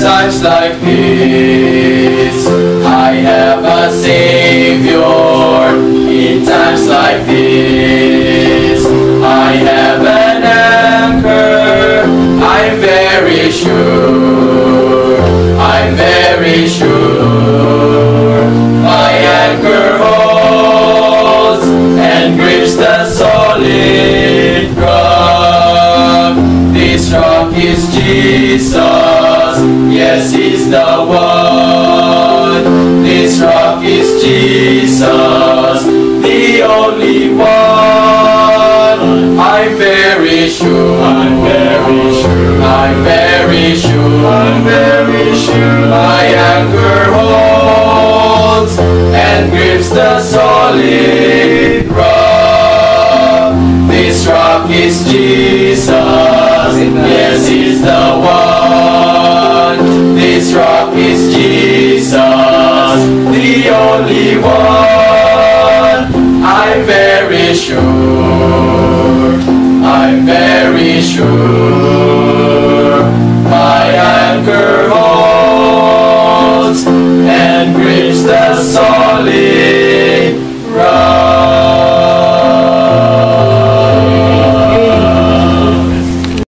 times like this, I have a Savior. In times like this, I have an anchor. I'm very sure. I'm very sure. My anchor holds and grips the solid rock. This rock is Jesus. Yes, He's the one. This rock is Jesus, the only one. I'm very sure. I'm very sure. I'm very sure. I'm very sure. My anchor holds and grips the solid rock. This rock is Jesus. Yes, He's the one. Amen.